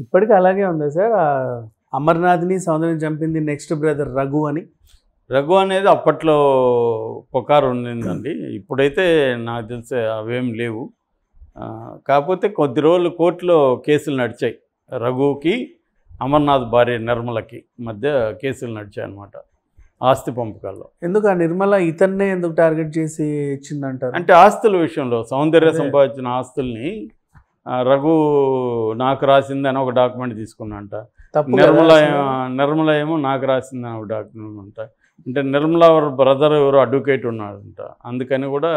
ఇప్పటికీ అలాగే ఉందా సార్. అమర్నాథ్ని సౌందర్యం చంపింది నెక్స్ట్ బ్రదర్ రఘు అని. రఘు అనేది అప్పట్లో పుకారు ఉండిందండి. ఇప్పుడైతే నాకు తెలిసే అవేం లేవు. కాకపోతే కొద్ది రోజులు కోర్టులో కేసులు నడిచాయి. రఘుకి అమర్నాథ్ భార్య నిర్మలకి మధ్య కేసులు నడిచాయి అనమాట ఆస్తి పంపకాల్లో. ఎందుకు ఆ నిర్మల ఇతన్నే ఎందుకు టార్గెట్ చేసి ఇచ్చిందంటారు? అంటే ఆస్తుల విషయంలో సౌందర్య. సంపాదించిన ఆస్తుల్ని రఘు నాకు రాసిందని ఒక డాక్యుమెంట్ తీసుకున్నంట. నిర్మల? నిర్మల ఏమో నాకు రాసిందని ఒక డాక్యుమెంట్ అంట. అంటే నిర్మల ఎవరు బ్రదర్ ఎవరు అడ్వకేట్ ఉన్నాడంట. అందుకని కూడా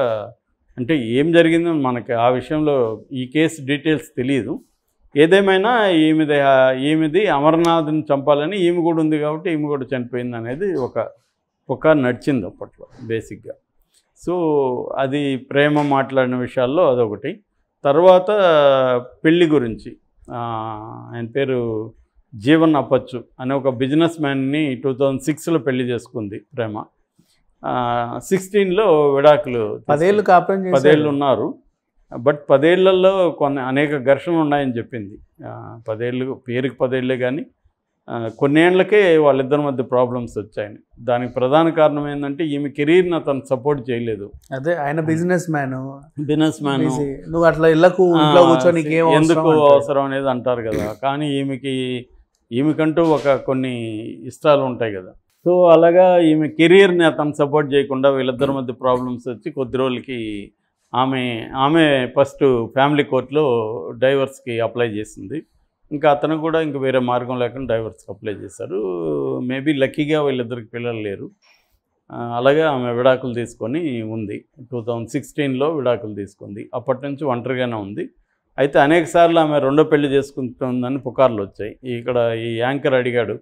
అంటే ఏం జరిగిందో మనకి ఆ విషయంలో ఈ కేసు డీటెయిల్స్ తెలియదు ఏదేమైనా ఈమెది ఈమెది అమర్నాథ్ని చంపాలని ఈమె కూడా ఉంది కాబట్టి ఈమె కూడా చనిపోయింది అనేది ఒక ఒక నడిచింది అప్పట్లో బేసిక్గా సో అది ప్రేమ మాట్లాడిన విషయాల్లో అదొకటి. తర్వాత పెళ్ళి గురించి. ఆయన పేరు జీవన్ అపచ్చు అనే ఒక బిజినెస్ మ్యాన్ని టూ థౌజండ్ సిక్స్లో పెళ్ళి చేసుకుంది ప్రేమ. సిక్స్టీన్లో విడాకులు పదేళ్ళు కాపురం పదేళ్ళు ఉన్నారు. బట్ పదేళ్ళలో కొన్ని అనేక ఘర్షణలు ఉన్నాయని చెప్పింది. పదేళ్ళు పేరుకి పదేళ్ళే కానీ కొన్నేళ్ళకే వాళ్ళిద్దరి మధ్య ప్రాబ్లమ్స్ వచ్చాయని. దానికి ప్రధాన కారణం ఏంటంటే ఈమె కెరీర్ని అతను సపోర్ట్ చేయలేదు. అదే ఆయన బిజినెస్ మ్యాన్ బిజినెస్ మ్యాన్ నువ్వు అట్లా ఇంట్లో కూర్చొని ఎందుకు. అవసరం అనేది అంటారు కదా. కానీ ఈమెకి ఈమెకంటూ ఒక కొన్ని ఇష్టాలు ఉంటాయి కదా. సో అలాగా ఈమె కెరీర్ని అతను సపోర్ట్ చేయకుండా వీళ్ళిద్దరి మధ్య ప్రాబ్లమ్స్ వచ్చి కొద్ది రోజులకి ఆమె ఆమె ఫస్ట్ ఫ్యామిలీ కోర్టులో డైవర్స్కి అప్లై చేసింది. ఇంకా అతను కూడా ఇంకా వేరే మార్గం లేకుండా డైవర్స్కి అప్లై చేశారు. మేబీ లక్కీగా వీళ్ళిద్దరికి పిల్లలు లేరు. అలాగే ఆమె విడాకులు తీసుకొని ఉంది. టూ థౌజండ్ సిక్స్టీన్లో విడాకులు తీసుకుంది. అప్పటి నుంచి ఒంటరిగానే ఉంది. అయితే అనేక సార్లు ఆమె రెండో పెళ్ళి చేసుకుంటుందని పుకార్లు వచ్చాయి. ఇక్కడ ఈ యాంకర్ అడిగాడు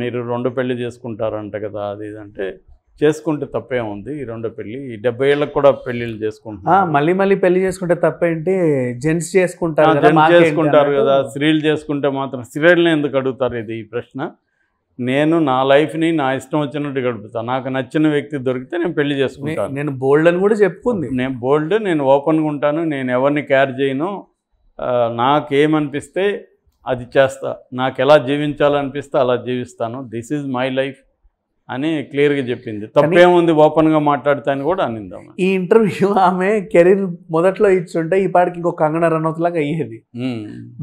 మీరు రెండు పెళ్ళి చేసుకుంటారంట కదా అది ఇది అంటే చేసుకుంటే తప్పే ఉంది. ఈ రెండో పెళ్ళి ఈ డెబ్బై ఏళ్ళకి కూడా పెళ్ళిళ్ళు చేసుకుంటున్నారు. మళ్ళీ మళ్ళీ పెళ్ళి చేసుకుంటే తప్పేంటి? జెంట్స్ చేసుకుంటారు చేసుకుంటారు. కదా స్త్రీలు చేసుకుంటే మాత్రం స్త్రీలని ఎందుకు అడుగుతారు ఇది ఈ ప్రశ్న? నేను నా లైఫ్ని నా ఇష్టం వచ్చినట్టు గడుపుతాను నాకు నచ్చిన వ్యక్తి దొరికితే నేను పెళ్ళి చేసుకుంటాను. నేను బోల్డ్ అని కూడా చెప్పుకుంది. నేను బోల్డ్ నేను ఓపెన్గా ఉంటాను నేను ఎవరిని కేర్ చేయను. ఆ, నాకేమనిపిస్తే అది చేస్తా. నాకు ఎలా జీవించాలనిపిస్తే అలా జీవిస్తాను. దిస్ ఈజ్ మై లైఫ్ అని క్లియర్గా చెప్పింది. తప్పేముంది ఓపెన్గా మాట్లాడితే అని కూడా అనిందాం ఈ ఇంటర్వ్యూ ఆమె కెరీర్ మొదట్లో ఇచ్చుంటే ఈ పాటికి ఇంకో కంగన రనౌత్ లాగా అయ్యేది.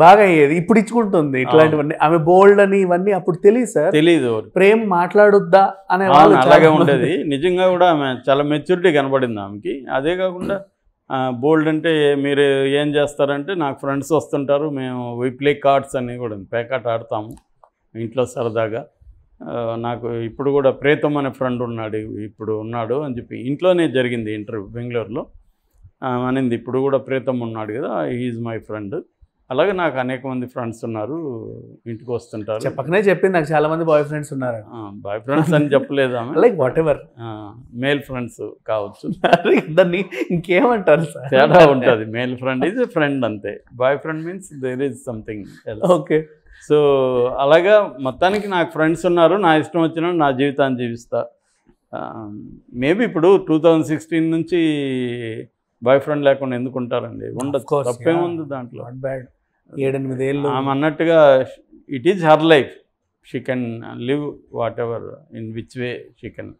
బాగా అయ్యేది. ఇప్పుడు ఇచ్చుకుంటుంది ఇట్లాంటివన్నీ. ఆమె బోల్డ్ అని ఇవన్నీ అప్పుడు తెలియదు సార్. తెలీదు ప్రేమ మాట్లాడొద్దా అనే వాళ్ళు అలాగే. ఉండేది. నిజంగా కూడా ఆమె చాలా మెచ్యూరిటీ కనబడింది ఆమెకి. అదే కాకుండా బోల్డ్ అంటే మీరు ఏం చేస్తారంటే నాకు ఫ్రెండ్స్ వస్తుంటారు మేము వి ప్లే కార్డ్స్ అని కూడా పేకాట ఆడతాము ఇంట్లో సరదాగా. నాకు ఇప్పుడు కూడా ప్రేతం అనే ఫ్రెండ్ ఉన్నాడు ఇప్పుడు ఉన్నాడు అని చెప్పి ఇంట్లోనే జరిగింది ఇంటర్వ్యూ బెంగళూరులో. అనింది ఇప్పుడు కూడా ప్రేతం ఉన్నాడు కదా ఈజ్ మై ఫ్రెండ్ అలాగే నాకు అనేక మంది ఫ్రెండ్స్ ఉన్నారు ఇంటికి వస్తుంటారు. చెప్పకనే చెప్పింది నాకు చాలా మంది బాయ్ ఫ్రెండ్స్ ఉన్నారు. బాయ్ ఫ్రెండ్స్ అని చెప్పలేదు ఆమె. Like whatever male friends కావచ్చు. దాన్ని ఇంకేమంటారు సార్? తేడా ఉంటుంది. మేల్ ఫ్రెండ్ ఈజ్ ఫ్రెండ్ అంతే. Boyfriend means there is something okay so అలాగా మొత్తానికి నాకు ఫ్రెండ్స్ ఉన్నారు. నా ఇష్టం వచ్చిన నా జీవితాన్ని జీవిస్తా. మేబీ ఇప్పుడు టూ థౌజండ్ సిక్స్టీన్ నుంచి బాయ్ ఫ్రెండ్ లేకుండా ఎందుకు ఉంటారండి ఉండదు తప్పేముంది. దాంట్లో? నాట్ బ్యాడ్ ఏడెనిమిది ఏళ్ళు ఆమె అన్నట్టుగా it is her life she can live whatever in which way she can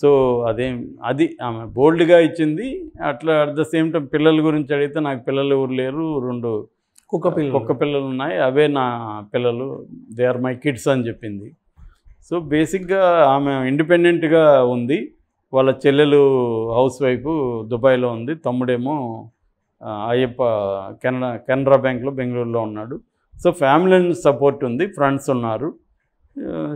so అదేం అది ఆమె బోల్డ్గా ఇచ్చింది. అట్లా అట్ ద సేమ్ టైం పిల్లల గురించి అడిగితే నాకు పిల్లలు ఎవరు లేరు రెండు కుక్క పిల్ల కుక్క పిల్లలు ఉన్నాయి. అవే నా పిల్లలు. దే ఆర్ మై కిడ్స్ అని చెప్పింది. సో బేసిక్గా ఆమె ఇండిపెండెంట్గా ఉంది. వాళ్ళ చెల్లెలు హౌస్ వైఫ్ దుబాయ్లో ఉంది. తమ్ముడేమో అయ్యప్ప కెనడా కెనరా బ్యాంక్లో బెంగళూరులో ఉన్నాడు. సో ఫ్యామిలీ సపోర్ట్ ఉంది. ఫ్రెండ్స్ ఉన్నారు.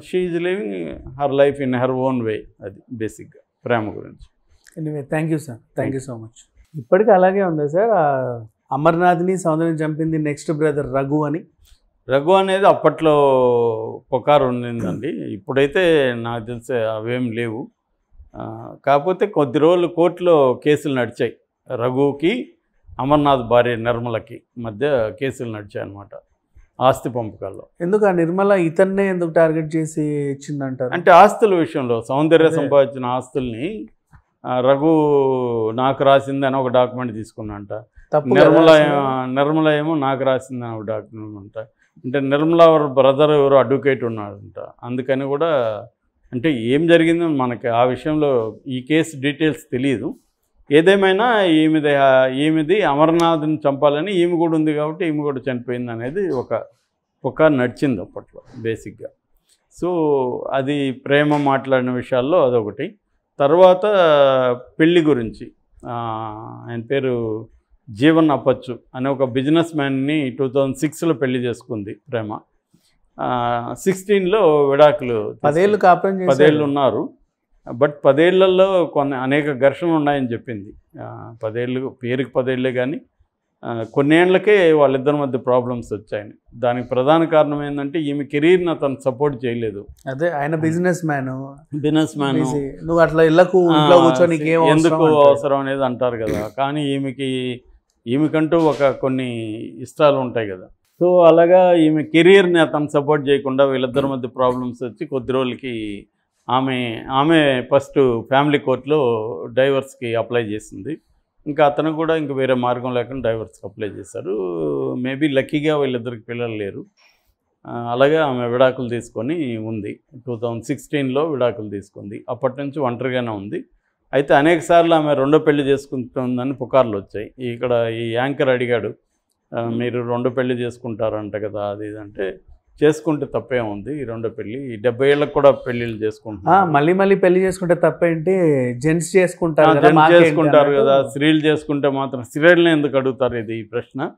She is living her life in her own way అది బేసిక్గా ప్రేమ గురించి. Anyway thank you sir thank you so much ఇప్పటికీ అలాగే ఉందా సార్ అమర్నాథ్ని సౌందర్యం చంపింది నెక్స్ట్ బ్రదర్ రఘు అని. రఘు అనేది అప్పట్లో పుకారు ఉండిందండి. ఇప్పుడైతే నాకు తెలిసే అవేం లేవు. కాకపోతే కొద్ది రోజులు కోర్టులో కేసులు నడిచాయి. రఘుకి అమర్నాథ్ భార్య నిర్మలకి మధ్య కేసులు నడిచాయి అన్నమాట ఆస్తి పంపకాల్లో. ఎందుకు ఆ నిర్మల ఇతన్నే ఎందుకు టార్గెట్ చేసి ఇచ్చిందంటారు? అంటే ఆస్తుల విషయంలో సౌందర్య. సంపాదించిన ఆస్తుల్ని రఘు నాకు రాసిందని ఒక డాక్యుమెంట్ తీసుకున్నంట. నిర్మల. నిర్మల ఏమో నాకు రాసిందని ఒక డాక్యుమెంట్ అంట అంటే నిర్మలా బ్రదర్ ఎవరు అడ్వకేట్ ఉన్నాడంట. అందుకని కూడా అంటే ఏం జరిగిందో మనకి ఆ విషయంలో ఈ కేసు డీటెయిల్స్ తెలియదు. ఏదేమైనా ఈమెది ఈమెది అమర్నాథ్ని చంపాలని ఈమె కూడా ఉంది కాబట్టి ఈమె కూడా చనిపోయింది అనేది ఒక ఒక నడిచింది అప్పట్లో బేసిక్గా. సో అది ప్రేమ మాట్లాడిన విషయాల్లో అదొకటి. తర్వాత పెళ్ళి గురించి ఆయన పేరు జీవన్ అప్పచ్చు అనే ఒక బిజినెస్ మ్యాన్ని టూ థౌజండ్ సిక్స్లో పెళ్ళి చేసుకుంది ప్రేమ. సిక్స్టీన్లో విడాకులు పదేళ్ళు కాపురం. పదేళ్ళు ఉన్నారు. బట్ పదేళ్ళలో కొన్ని అనేక ఘర్షణలు ఉన్నాయని చెప్పింది. పదేళ్ళు పేరుకి పదేళ్ళే కానీ కొన్నేళ్ళకే వాళ్ళిద్దరి మధ్య ప్రాబ్లమ్స్ వచ్చాయని. దానికి ప్రధాన కారణం ఏంటంటే ఈమె కెరీర్ని అతను సపోర్ట్ చేయలేదు. అదే ఆయన బిజినెస్ మ్యాన్. Business man. నువ్వు అట్లా నీకేం ఎందుకు. అవసరం అనేది అంటారు కదా. కానీ ఈమెకి ఈమెకంటూ ఒక కొన్ని ఇష్టాలు ఉంటాయి కదా. సో అలాగా ఈమె కెరీర్ని అతను సపోర్ట్ చేయకుండా వీళ్ళిద్దరి మధ్య ప్రాబ్లమ్స్ వచ్చి కొద్ది రోజులకి ఆమె ఆమె ఫస్ట్ ఫ్యామిలీ కోర్టులో డైవర్స్కి అప్లై చేసింది. ఇంకా అతను కూడా ఇంక వేరే మార్గం లేకుండా డైవర్స్కి అప్లై చేశారు మేబీ లక్కీగా వీళ్ళిద్దరికి పిల్లలు లేరు. అలాగే ఆమె విడాకులు తీసుకొని ఉంది. టూ థౌజండ్ సిక్స్టీన్లో విడాకులు తీసుకుంది. అప్పటి నుంచి ఒంటరిగానే ఉంది. అయితే అనేక సార్లు ఆమె రెండో పెళ్ళి చేసుకుంటుందని పుకార్లు వచ్చాయి. ఇక్కడ ఈ యాంకర్ అడిగాడు మీరు రెండో పెళ్ళి చేసుకుంటారంట కదా అది ఇది అంటే చేసుకుంటే తప్పే ఉంది. ఈ రెండో పెళ్ళి ఈ డెబ్బై ఏళ్ళకి కూడా పెళ్ళిళ్ళు చేసుకుంటున్నారు. మళ్ళీ మళ్ళీ పెళ్ళి చేసుకుంటే తప్పేంటి జెంట్స్ చేసుకుంటారు జెంట్స్ చేసుకుంటారు కదా. స్త్రీలు చేసుకుంటే మాత్రం స్త్రీలని ఎందుకు అడుగుతారు ఇది ఈ ప్రశ్న?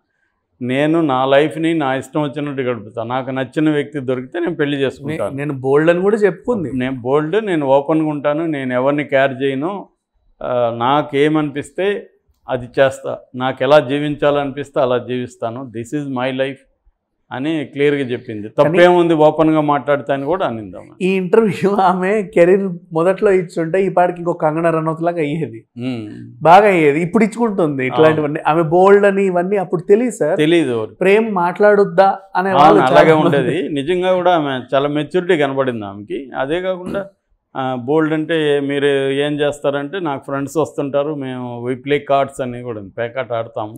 నేను నా లైఫ్ని నా ఇష్టం వచ్చినట్టు గడుపుతాను నాకు నచ్చిన వ్యక్తి దొరికితే నేను పెళ్ళి చేసుకుంటాను. నేను బోల్డ్ అని కూడా చెప్పుకుంది. నేను బోల్డ్ నేను ఓపెన్గా ఉంటాను. నేను ఎవరిని కేర్ చేయను. ఆ, నాకేమనిపిస్తే అది చేస్తా. నాకు ఎలా జీవించాలనిపిస్తే అలా జీవిస్తాను. దిస్ ఈజ్ మై లైఫ్ అని క్లియర్గా చెప్పింది. తప్పేముంది ఓపెన్గా మాట్లాడతా అని కూడా అనింది. ఈ ఇంటర్వ్యూ ఆమె కెరీర్ మొదట్లో ఇచ్చుంటే ఈ పాటికి ఇంకో కంగన రనౌత్ లాగా అయ్యేది. బాగా అయ్యేది. ఇప్పుడు ఇచ్చుకుంటుంది ఇట్లాంటివన్నీ. ఆమె బోల్డ్ అని ఇవన్నీ అప్పుడు తెలియదు సార్. తెలీదు. ప్రేమ్ మాట్లాడొద్దా అనే వాళ్ళు అలాగే. ఉండేది. నిజంగా కూడా ఆమె చాలా మెచ్యూరిటీ కనబడింది ఆమెకి. అదే కాకుండా బోల్డ్ అంటే మీరు ఏం చేస్తారంటే నాకు ఫ్రెండ్స్ వస్తుంటారు మేము వి ప్లే కార్డ్స్ అని కూడా పేకాట ఆడతాము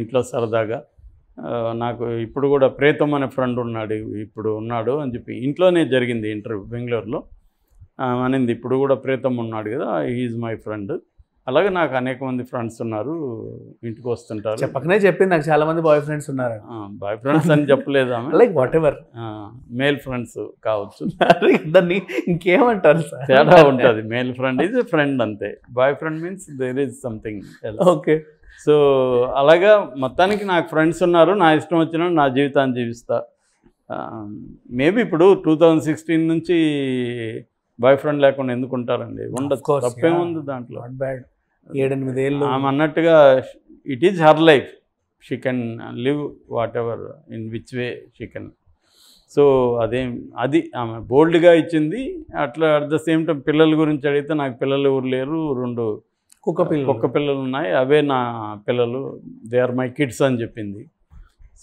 ఇంట్లో సరదాగా. నాకు ఇప్పుడు కూడా ప్రేతం అనే ఫ్రెండ్ ఉన్నాడు ఇప్పుడు ఉన్నాడు అని చెప్పి ఇంట్లోనే జరిగింది ఇంటర్వ్యూ బెంగళూరులో. అనింది ఇప్పుడు కూడా ప్రీతం ఉన్నాడు కదా ఈజ్ మై ఫ్రెండ్ అలాగే నాకు అనేక మంది ఫ్రెండ్స్ ఉన్నారు ఇంటికి వస్తుంటారు. చెప్పకనే చెప్పింది నాకు చాలా మంది బాయ్ ఫ్రెండ్స్ ఉన్నారు. బాయ్ ఫ్రెండ్స్ అని చెప్పలేదు like whatever male friends కావచ్చు. దాన్ని ఇంకేమంటారు సార్? తేడా ఉంటుంది. మేల్ ఫ్రెండ్ ఈజ్ ఫ్రెండ్ అంతే. Boyfriend means there is something okay so అలాగా మొత్తానికి నాకు ఫ్రెండ్స్ ఉన్నారు నా ఇష్టం వచ్చిన నా జీవితాన్ని జీవిస్తా. మేబీ ఇప్పుడు టూ థౌజండ్ సిక్స్టీన్ నుంచి బాయ్ ఫ్రెండ్ లేకుండా ఎందుకు ఉంటారండి? ఉండదు తప్పేముంది. దాంట్లో. ఏడెనిమిది ఏళ్ళు ఆమె అన్నట్టుగా it is her life she can live whatever in which way she can so అదేం అది ఆమె బోల్డ్గా ఇచ్చింది. అట్లా అట్ ద సేమ్ టైం పిల్లల గురించి అడిగితే నాకు పిల్లలు ఎవరు లేరు రెండు కుక్క పిల్ల కుక్క పిల్లలు ఉన్నాయి అవే నా పిల్లలు. దే ఆర్ మై కిడ్స్ అని చెప్పింది.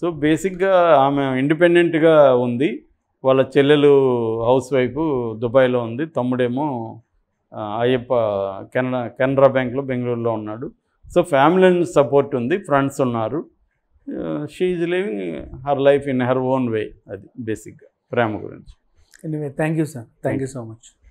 సో బేసిక్గా ఆమె ఇండిపెండెంట్గా ఉంది. వాళ్ళ చెల్లెలు హౌస్ వైఫ్ దుబాయ్లో ఉంది. తమ్ముడేమో అయ్యప్ప కెనడా కెనరా బ్యాంక్లో బెంగళూరులో ఉన్నాడు. సో ఫ్యామిలీ సపోర్ట్ ఉంది. ఫ్రెండ్స్ ఉన్నారు. She is living her life in her own way అది బేసిక్గా ప్రేమ గురించి. Anyway thank you sir thank you so much